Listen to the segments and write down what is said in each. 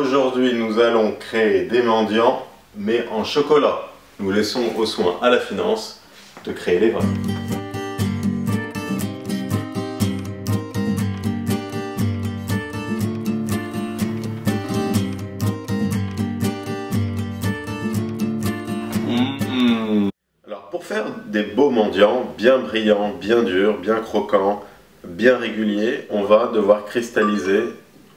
Aujourd'hui, nous allons créer des mendiants, mais en chocolat. Nous laissons au soin à la finance de créer les vrais. Mmh. Alors pour faire des beaux mendiants, bien brillants, bien durs, bien croquants, bien réguliers, on va devoir cristalliser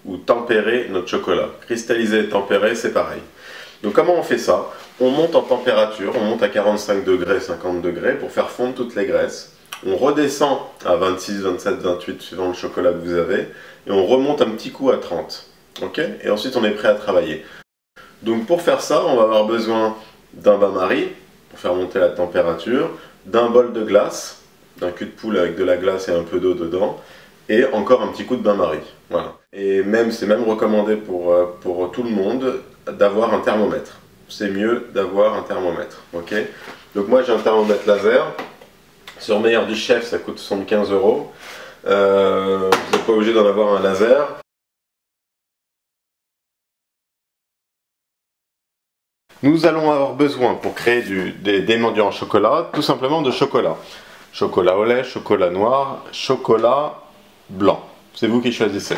ou tempérer notre chocolat. Cristalliser et tempérer, c'est pareil. Donc comment on fait ça? On monte en température, on monte à 45 degrés, 50 degrés pour faire fondre toutes les graisses. On redescend à 26, 27, 28 suivant le chocolat que vous avez et on remonte un petit coup à 30. Ok? Et ensuite on est prêt à travailler. Donc pour faire ça, on va avoir besoin d'un bain-marie pour faire monter la température, d'un bol de glace, d'un cul de poule avec de la glace et un peu d'eau dedans, et encore un petit coup de bain-marie. Voilà. Et même, c'est même recommandé pour, euh, pour tout le monde d'avoir un thermomètre. C'est mieux d'avoir un thermomètre. ok? Donc moi j'ai un thermomètre laser. Sur Meilleur du Chef, ça coûte 75 euros. Euh, vous n'êtes pas obligé d'en avoir un laser. Nous allons avoir besoin pour créer des mendiants en chocolat, tout simplement de chocolat. Chocolat au lait, chocolat noir, chocolat blanc. C'est vous qui choisissez.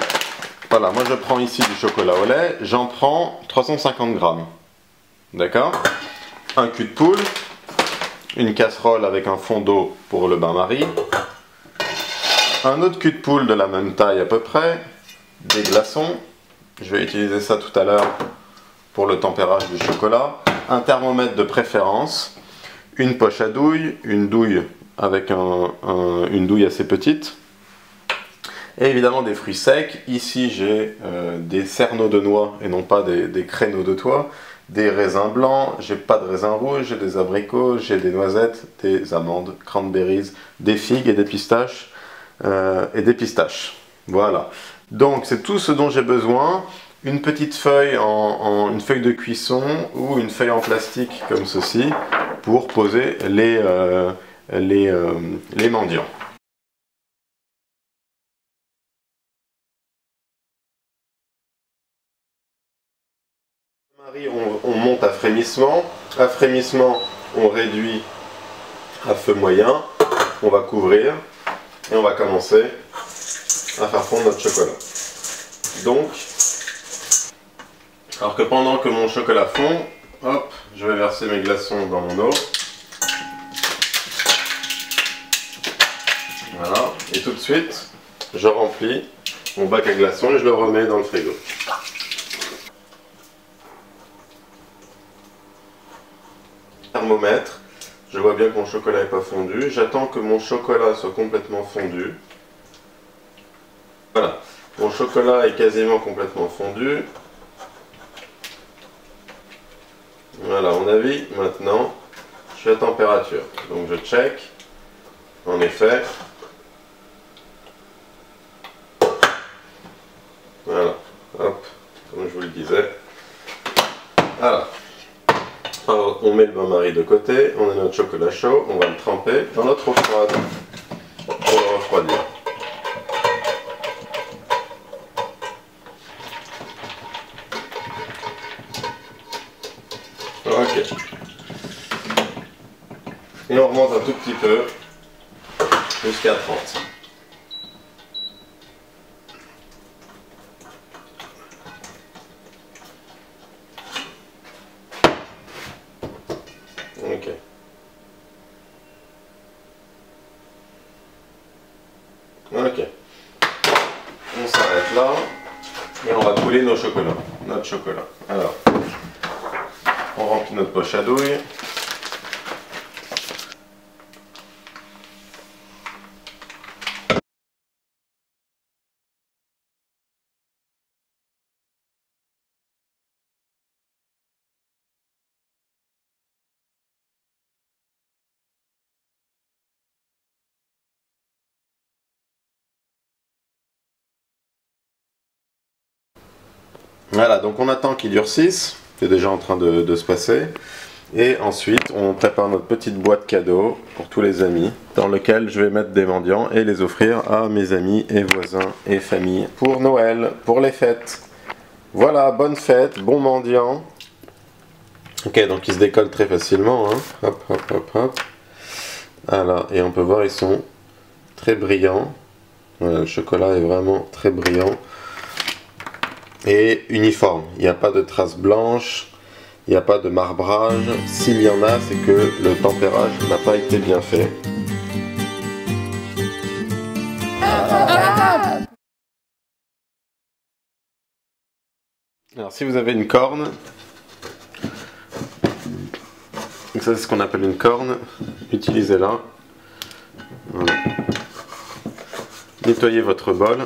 Voilà, moi je prends ici du chocolat au lait, j'en prends 350 grammes. D'accord? Un cul de poule, une casserole avec un fond d'eau pour le bain-marie, un autre cul de poule de la même taille à peu près, des glaçons, je vais utiliser ça tout à l'heure pour le tempérage du chocolat, un thermomètre de préférence, une poche à douille, une douille avec une douille assez petite, et évidemment des fruits secs. Ici j'ai euh, des cerneaux de noix et non pas des, créneaux de toit, des raisins blancs, j'ai pas de raisins rouges, j'ai des abricots, j'ai des noisettes, des amandes, cranberries, des figues et des pistaches. Euh, et des pistaches. Voilà. Donc c'est tout ce dont j'ai besoin une petite feuille en, une feuille de cuisson ou une feuille en plastique comme ceci pour poser les, euh, les, les mendiants. On, on monte à frémissement. À frémissement, on réduit à feu moyen. On va couvrir et on va commencer à faire fondre notre chocolat. Donc, alors que pendant que mon chocolat fond, hop, je vais verser mes glaçons dans mon eau. Voilà, et tout de suite, je remplis mon bac à glaçons et je le remets dans le frigo. Je vois bien que mon chocolat n'est pas fondu. J'attends que mon chocolat soit complètement fondu. Voilà, mon chocolat est quasiment complètement fondu. Voilà, mon avis, maintenant, je suis à température. Donc je check. En effet. Voilà, hop, comme je vous le disais. Voilà. Alors, on met le bain-marie de côté, on a notre chocolat chaud, on va le tremper dans notre eau froide pour le refroidir. Ok. Et on remonte un tout petit peu jusqu'à 30. Ok. Ok. On s'arrête là. Et on va couler nos chocolats. Notre chocolat. Alors. On remplit notre poche à douille. Voilà, donc on attend qu'il durcisse c'est déjà en train de, se passer. Et ensuite, on prépare notre petite boîte cadeau pour tous les amis, dans lequel je vais mettre des mendiants et les offrir à mes amis et voisins et familles pour Noël, pour les fêtes. Voilà, bonne fête, bon mendiant. Ok, donc ils se décollent très facilement. Hein. Hop, hop, hop, hop. Voilà, et on peut voir, ils sont très brillants. Voilà, le chocolat est vraiment très brillant. Et uniforme. Il n'y a pas de traces blanches. Il n'y a pas de marbrage. S'il y en a, c'est que le tempérage n'a pas été bien fait. Alors si vous avez une corne, ça c'est ce qu'on appelle une corne, utilisez-la. Nettoyez votre bol.